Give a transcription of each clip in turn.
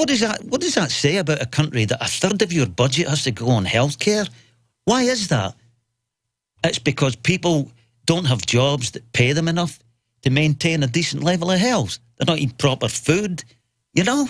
what does that what does that say about a country that a third of your budget has to go on healthcare? Why is that? It's because people don't have jobs that pay them enough to maintain a decent level of health. They're not eating proper food. You know,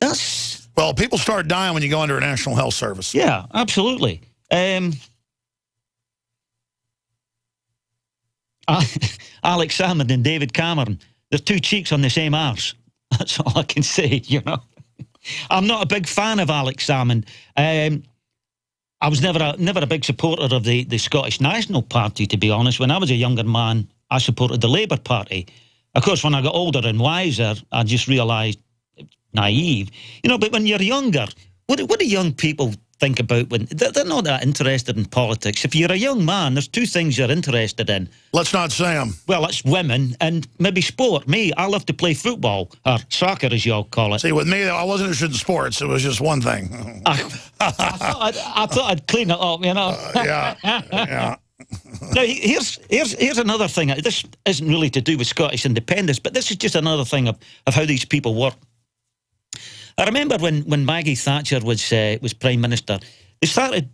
that's well, people start dying when you go under a national health service. Yeah, absolutely. Um, Alex Salmond and David Cameron, they're two cheeks on the same arse. That's all I can say, you know. I'm not a big fan of Alex Salmond. Um, I was never a, never a big supporter of the, the Scottish National Party, to be honest. When I was a younger man, I supported the Labour Party. Of course, when I got older and wiser, I just realised naive. You know, but when you're younger, what, what do young people think about when they're not that interested in politics. If you're a young man, there's two things you're interested in. Let's not say them. Well, it's women and maybe sport. Me, I love to play football or soccer, as y'all call it. See, with me, I wasn't interested in sports. It was just one thing. I, I, thought, I'd, I thought I'd clean it up, you know. Uh, yeah, yeah. now, here's, here's, here's another thing. This isn't really to do with Scottish independence, but this is just another thing of, of how these people work. I remember when, when Maggie Thatcher was uh, was prime minister, they started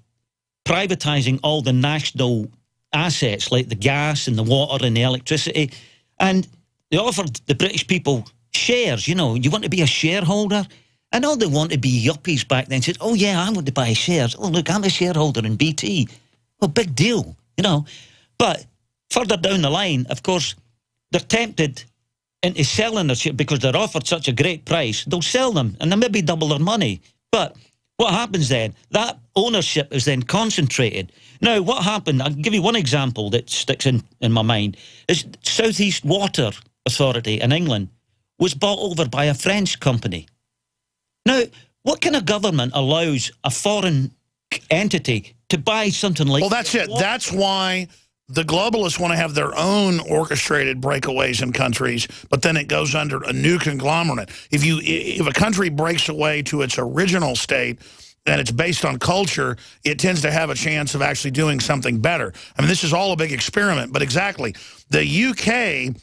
privatising all the national assets like the gas and the water and the electricity, and they offered the British people shares. You know, you want to be a shareholder. And all they want to be yuppies back then said, oh, yeah, I want to buy shares. Oh, look, I'm a shareholder in BT. Well, big deal, you know. But further down the line, of course, they're tempted into selling their ship because they're offered such a great price, they'll sell them and they maybe double their money. But what happens then? That ownership is then concentrated. Now, what happened? I'll give you one example that sticks in, in my mind. Is Southeast Water Authority in England was bought over by a French company. Now, what kind of government allows a foreign entity to buy something like Well, that's it. Water? That's why the globalists want to have their own orchestrated breakaways in countries, but then it goes under a new conglomerate. If you if a country breaks away to its original state and it's based on culture, it tends to have a chance of actually doing something better. I mean, this is all a big experiment, but exactly. The UK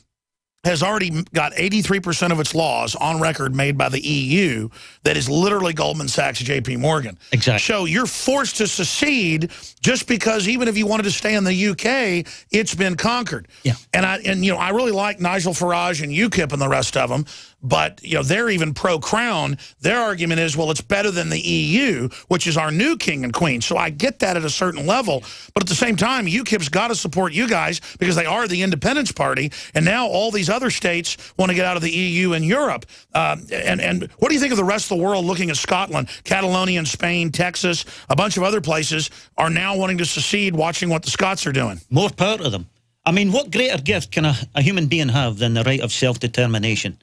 has already got 83% of its laws on record made by the EU that is literally Goldman Sachs, JP Morgan. Exactly. So you're forced to secede just because even if you wanted to stay in the UK, it's been conquered. Yeah. And I and you know, I really like Nigel Farage and UKIP and the rest of them but you know they're even pro-crown. Their argument is, well, it's better than the EU, which is our new king and queen. So I get that at a certain level, but at the same time, UKIP's got to support you guys because they are the independence party, and now all these other states want to get out of the EU and Europe. Um, and, and what do you think of the rest of the world looking at Scotland, Catalonia, Spain, Texas, a bunch of other places are now wanting to secede watching what the Scots are doing? More power to them. I mean, what greater gift can a, a human being have than the right of self-determination?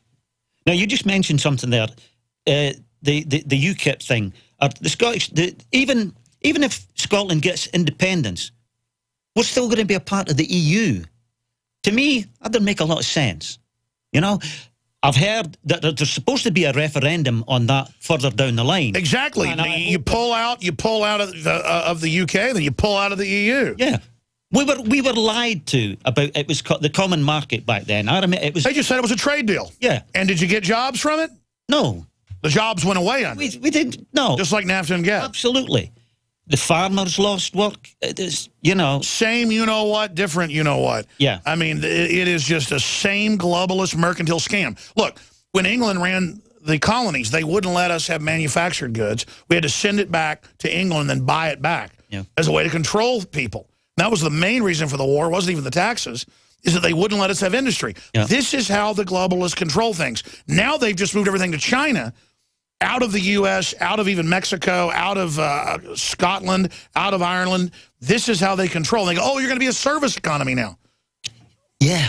Now, you just mentioned something there, uh, the, the, the UKIP thing. Uh, the Scottish, the, even, even if Scotland gets independence, we're still going to be a part of the EU. To me, that doesn't make a lot of sense. You know, I've heard that there's supposed to be a referendum on that further down the line. Exactly. you pull out, you pull out of the, uh, of the UK, then you pull out of the EU. Yeah. We were we were lied to about it was the common market back then. I admit it was. They just said it was a trade deal. Yeah. And did you get jobs from it? No. The jobs went away on we, we didn't. No. Just like NAFTA and GATT. Absolutely. The farmers lost work. It is, you know. Same you know what, different you know what. Yeah. I mean, it is just the same globalist mercantile scam. Look, when England ran the colonies, they wouldn't let us have manufactured goods. We had to send it back to England and then buy it back yeah. as a way to control people. That was the main reason for the war. It wasn't even the taxes. Is that they wouldn't let us have industry. Yeah. This is how the globalists control things. Now they've just moved everything to China, out of the U.S., out of even Mexico, out of uh, Scotland, out of Ireland. This is how they control. They go, oh, you're going to be a service economy now. Yeah.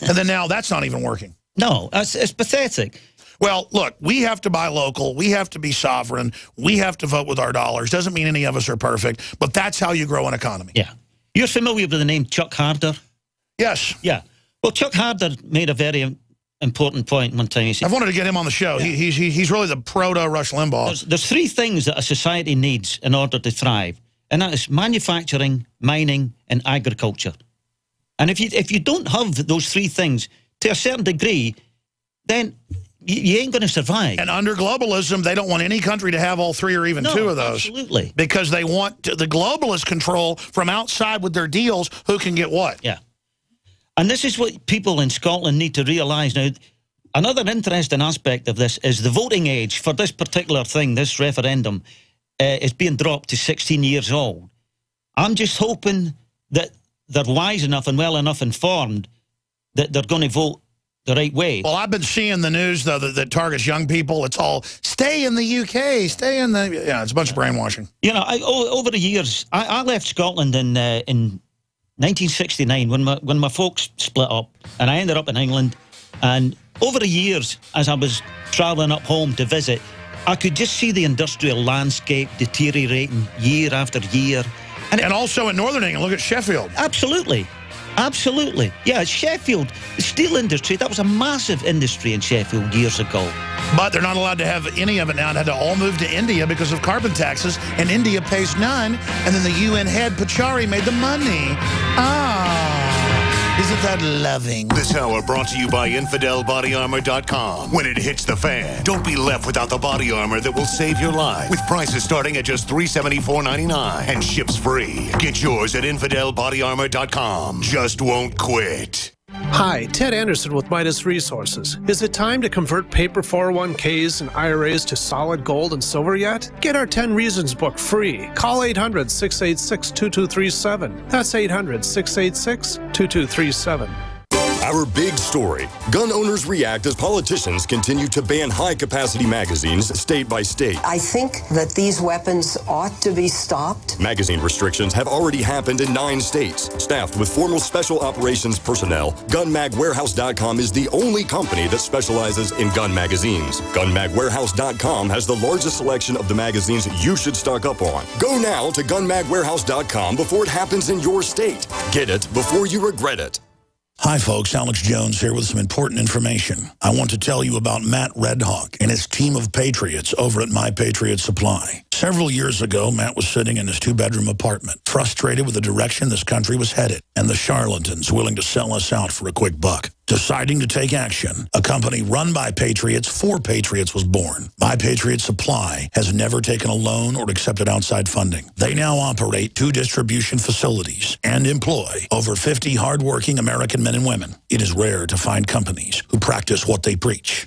and then now that's not even working. No, it's, it's pathetic. Well, look, we have to buy local. We have to be sovereign. We have to vote with our dollars. Doesn't mean any of us are perfect, but that's how you grow an economy. Yeah. You're familiar with the name Chuck Harder? Yes. Yeah. Well, Chuck Harder made a very important point one time. He said, I've wanted to get him on the show. Yeah. He, he's, he's really the proto-Rush Limbaugh. There's, there's three things that a society needs in order to thrive, and that is manufacturing, mining, and agriculture. And if you, if you don't have those three things, to a certain degree, then you, ain't going to survive. And under globalism, they don't want any country to have all three or even no, two of those. Absolutely. Because they want to, the globalist control from outside with their deals who can get what. Yeah. And this is what people in Scotland need to realise now. Another interesting aspect of this is the voting age for this particular thing, this referendum, uh, is being dropped to 16 years old. I'm just hoping that they're wise enough and well enough informed that they're going to vote the right way. Well, I've been seeing the news, though, that, that targets young people. It's all, stay in the UK, stay in the... Yeah, it's a bunch of brainwashing. You know, I, over the years, I, I left Scotland in uh, in 1969 when my, when my folks split up, and I ended up in England. And over the years, as I was travelling up home to visit, I could just see the industrial landscape deteriorating year after year. And, and also in Northern England, look at Sheffield. Absolutely. Absolutely. Yeah, Sheffield, steel industry, that was a massive industry in Sheffield years ago. But they're not allowed to have any of it now and had to all move to India because of carbon taxes, and India pays none, and then the UN head, Pachauri, made the money. Ah. Isn't that loving? This hour brought to you by InfidelBodyArmor.com. When it hits the fan, don't be left without the body armor that will save your life. With prices starting at just $374.99 and ships free. Get yours at InfidelBodyArmor.com. Just won't quit. Hi, Ted Anderson with Midas Resources. Is it time to convert paper 401ks and IRAs to solid gold and silver yet? Get our 10 Reasons book free. Call 800 686 2237. That's 800 686 2237. Our big story. Gun owners react as politicians continue to ban high capacity magazines state by state. I think that these weapons ought to be stopped. Magazine restrictions have already happened in nine states. Staffed with formal special operations personnel, GunMagWarehouse.com is the only company that specializes in gun magazines. GunMagWarehouse.com has the largest selection of the magazines you should stock up on. Go now to GunMagWarehouse.com before it happens in your state. Get it before you regret it. Hi, folks. Alex Jones here with some important information. I want to tell you about Matt Redhawk and his team of patriots over at My Patriot Supply. Several years ago, Matt was sitting in his two-bedroom apartment, frustrated with the direction this country was headed and the charlatans willing to sell us out for a quick buck. Deciding to take action, a company run by patriots for patriots was born. My Patriot Supply has never taken a loan or accepted outside funding. They now operate two distribution facilities and employ over 50 hardworking American men and women. It is rare to find companies who practice what they preach.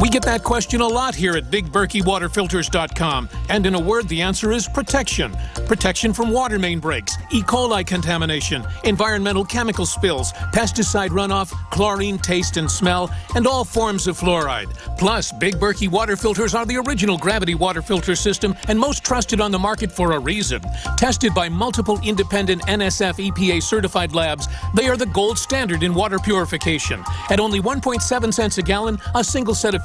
We get that question a lot here at BigBerkeyWaterFilters.com. And in a word, the answer is protection. Protection from water main breaks, E. coli contamination, environmental chemical spills, pesticide runoff, chlorine taste and smell, and all forms of fluoride. Plus, Big Berkey water filters are the original gravity water filter system and most trusted on the market for a reason. Tested by multiple independent NSF EPA certified labs, they are the gold standard in water purification. At only 1.7 cents a gallon, a single set of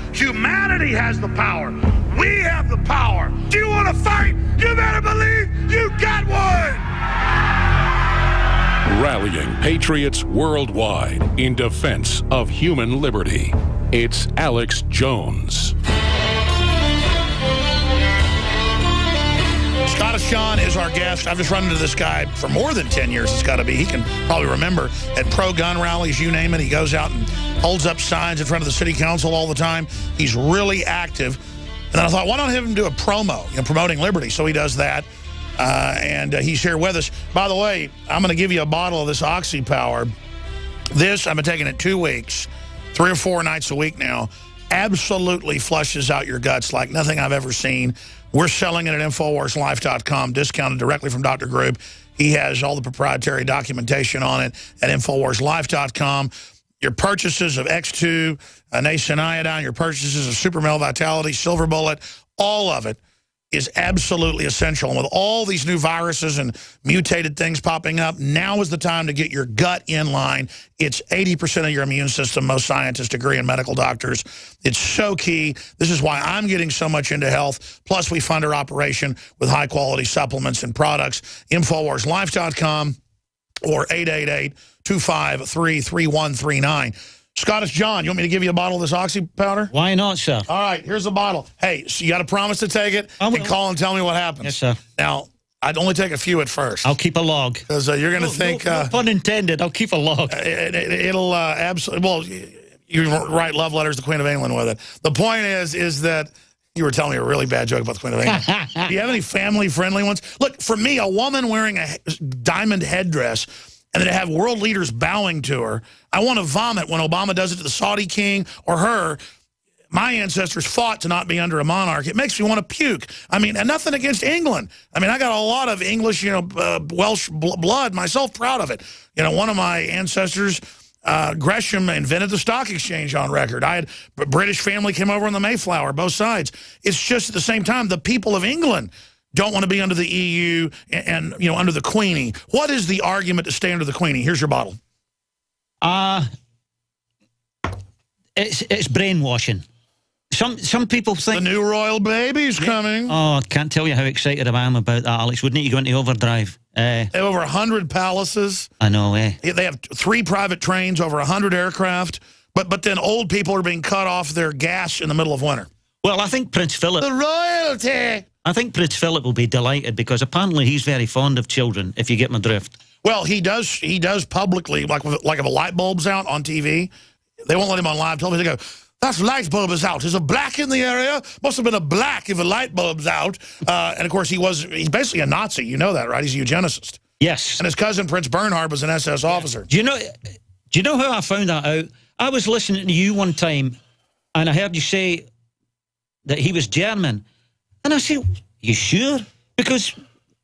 Humanity has the power. We have the power. Do you want to fight? You better believe you got one. Rallying patriots worldwide in defense of human liberty. It's Alex Jones. John is our guest. I've just run into this guy for more than 10 years, it's got to be. He can probably remember at pro-gun rallies, you name it. He goes out and holds up signs in front of the city council all the time. He's really active. And then I thought, why don't have him do a promo, you know, promoting liberty? So he does that. Uh, and uh, he's here with us. By the way, I'm going to give you a bottle of this Oxy Powder. This, I've been taking it two weeks, three or four nights a week now. absolutely flushes out your guts like nothing I've ever seen. We're selling it at InfoWarsLife.com, discounted directly from Dr. Group. He has all the proprietary documentation on it at InfoWarsLife.com. Your purchases of X2, uh, Iodine, your purchases of Super Male Vitality, Silver Bullet, all of it is absolutely essential. And with all these new viruses and mutated things popping up, now is the time to get your gut in line. It's 80% of your immune system, most scientists agree, and medical doctors. It's so key. This is why I'm getting so much into health. Plus, we fund our operation with high-quality supplements and products. InfoWarsLife.com or 888-253-3139. Scottish John, you want me to give you a bottle of this oxy powder? Why not, sir? All right, here's a bottle. Hey, so you got to promise to take it I will. and call and tell me what happens. Yes, sir. Now, I'd only take a few at first. I'll keep a log. Because uh, you're going to No, think... no, no uh, pun intended. I'll keep a log. it, will uh, absolutely... Well, you write love letters to the Queen of England with it. The point is, is that... You were telling me a really bad joke about the Queen of England. Do you have any family-friendly ones? Look, for me, a woman wearing a diamond headdress and then to have world leaders bowing to her. I want to vomit when Obama does it to the Saudi king or her. My ancestors fought to not be under a monarch. It makes me want to puke. I mean, and nothing against England. I mean, I got a lot of English, you know, uh, Welsh bl blood myself, proud of it. You know, one of my ancestors, uh, Gresham, invented the stock exchange on record. I had a British family came over on the Mayflower, both sides. It's just at the same time, the people of England don't want to be under the EU and, and, you know under the Queenie. What is the argument to stay under the Queenie? Here's your bottle. Uh it's it's brainwashing. Some some people think the new royal baby's yeah. coming. Oh, I can't tell you how excited I am about that, Alex. Wouldn't you go into overdrive? Uh, they have over hundred palaces. I know, eh? They have three private trains, over hundred aircraft. But but then old people are being cut off their gas in the middle of winter. Well, I think Prince Philip. The royalty. I think Prince Philip will be delighted because apparently he's very fond of children. If you get my drift. Well, he does. He does publicly, like like if a light bulb's out on TV, they won't let him on live television. They go, "That light bulb is out. Is a black in the area? Must have been a black if a light bulb's out." Uh, and of course, he was. He's basically a Nazi. You know that, right? He's a eugenicist. Yes. And his cousin Prince Bernhard was an SS officer. Do you know? Do you know how I found that out? I was listening to you one time, and I heard you say that he was German, and I said, "You sure?" Because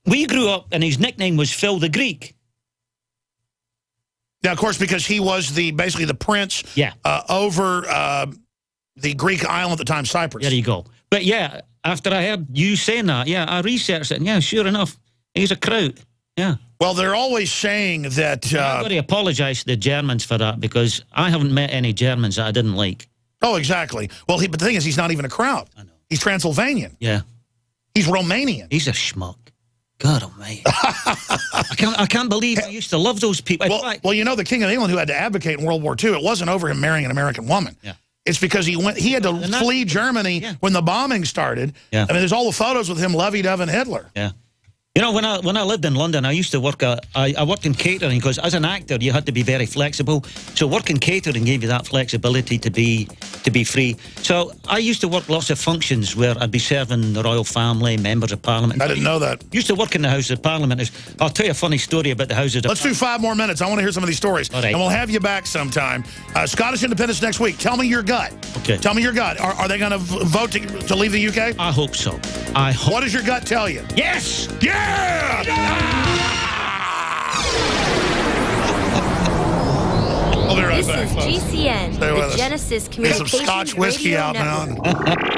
we grew up, and his nickname was Phil the Greek. Now, of course, because he was the basically the prince yeah. Uh, over uh, the Greek island at the time, Cyprus. There you go. But yeah, after I heard you saying that, yeah, I researched it, and yeah, sure enough, he's a kraut. Yeah. Well, they're always saying that... Uh, I've got to apologise to the Germans for that because I haven't met any Germans that I didn't like. Oh, exactly. Well, he, but the thing is, he's not even a kraut. I know. He's Transylvanian. Yeah. He's Romanian. He's a schmuck. God almighty. I, can't, I can't believe I used to love those people. Well, fact, well, you know, the King of England who had to advocate in World War II, it wasn't over him marrying an American woman. Yeah. It's because he went. He had to flee Germany yeah. when the bombing started. Yeah. I mean, there's all the photos with him lovey-doving Hitler. Yeah. You know, when I when I lived in London, I used to work. Uh, I, I worked in catering because as an actor, you had to be very flexible. So working catering gave you that flexibility to be to be free. So I used to work lots of functions where I'd be serving the royal family, members of parliament. I didn't know that. Used to work in the House of Parliament. I'll tell you a funny story about the Houses of Let's do five more minutes. I want to hear some of these stories. Right. And we'll have you back sometime. Uh, Scottish Independence next week. Tell me your gut. Okay. Tell me your gut. Are, are they going to vote to, to leave the UK? I hope so. I hope. What does your gut tell you? Yes. Yeah. Yeah! I'll be right this back. is folks. GCN, Stay the us. Genesis Get Communications some Scotch whiskey Radio out Network. now.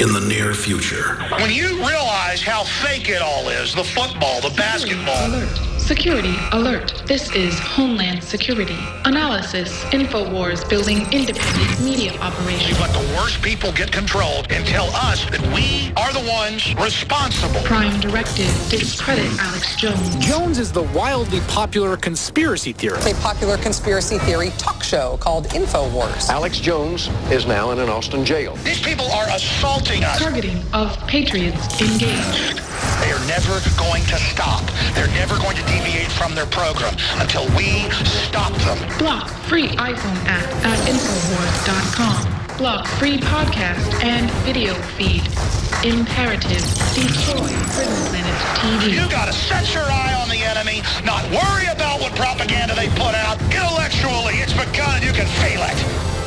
in the near future. When you realize how fake it all is, the football, the basketball. Alert. Security alert. This is Homeland Security. Analysis. InfoWars building independent media operations. We operations. let the worst people get controlled and tell us that we are the ones responsible. Prime Directive. Discredit Alex Jones. Jones is the wildly popular conspiracy theorist. A popular conspiracy theory talk show called InfoWars. Alex Jones is now in an Austin jail. These people are assaulting us. Targeting of patriots engaged. Never going to stop. They're never going to deviate from their program until we stop them. Block free iPhone app at Infowars.com. Block free podcast and video feed. Imperative. Destroy Prison Planet TV. You gotta set your eye on the enemy, not worry about what propaganda they put out. Intellectually, it's begun and you can feel it.